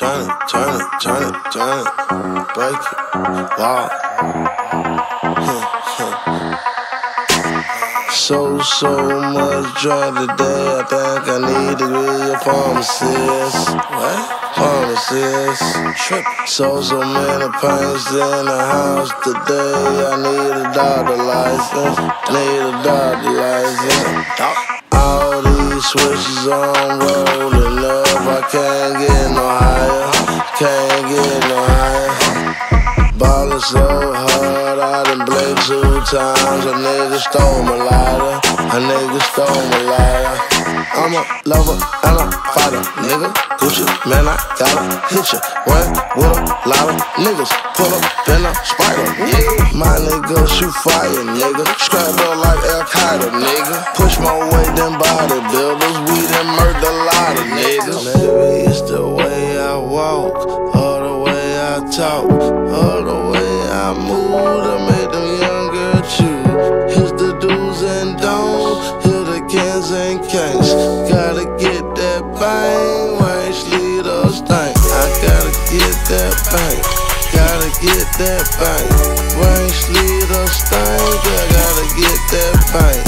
Turn it, turn it, turn it. Break it. Wow. So, so much joy today. I think I need to be a pharmacist. What? Pharmacist. Trip. So, so many pains in the house today. I need a doctor license. Need a doctor license. All these switches on rolling up. I can't get no higher. Can't blinked two times. A nigga stole my lighter. A nigga stole my lighter. I'm a lover and a fighter, nigga. Gucci Mane, I gotta hit ya. Run with a lot of niggas. Pull up in a spider, yeah. My nigga shoot fire, nigga. Scrap up like Al Qaeda, nigga. Push more weight than bodybuilders. We done murdered a lot of niggas. Maybe it's the way I walk, or the way I talk, or the way I move and can'ts. Gotta get that bang, range leader stank. I gotta get that bang, gotta get that bang. Range leader stank, I gotta get that bang,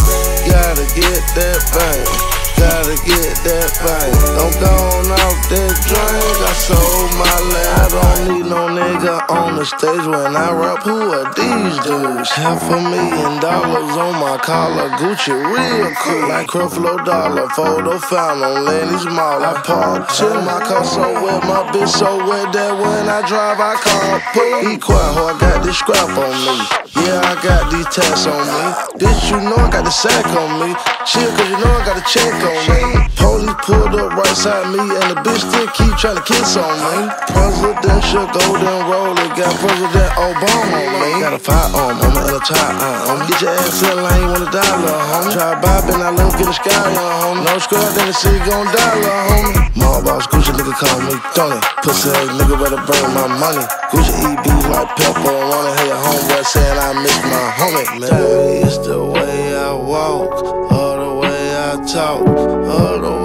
gotta get that bang. Gotta get that bang. I'm gone off that drink. I sold my land. I don't need no nigga on the stage when I rap. Who are these dudes? Half a million dollars on my collar. Gucci real cool. Like Creflo Dollar. Photo found on Lenox Mall. I park till my car so wet. My bitch so wet that when I drive, I call pull. Be quiet, ho. I got this scrap on me. Yeah, I got these tats on me. Bitch, you know I got the sack on me. Chill, cause you know I got a check on me. Pulled up right side me, and the bitch still keep trying to kiss on me. Presidential golden roller, got President Obama on me. Got a firearm and a tie on. Get your ass in line, wanna die, little homie. Try bopping, I love get a sky, little homie. No scrub, then the city gon' die, little homie. Mall boss, Gucci nigga call me Tony. Pussy ass nigga better bring my money. Gucci EB like pepper, wanna hear your homeboy saying I miss my homie. Maybe it's the way I walk, or the way I talk, or the way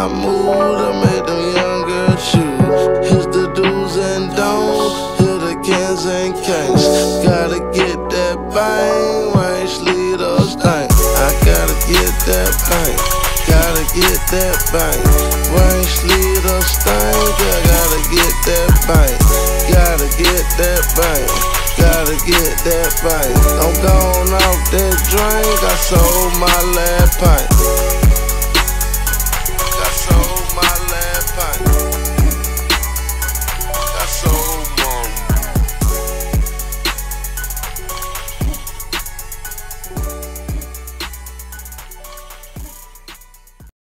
I move to make them younger choose. Here's the do's and don'ts, here the cans and can'ts. Gotta get that bang, range leader stank. I gotta get that bang, gotta get that bang. Range leader stank, I gotta get that bang, gotta get that bang. Gotta get that bang. I'm gone off that drink. I sold my last pint. fine.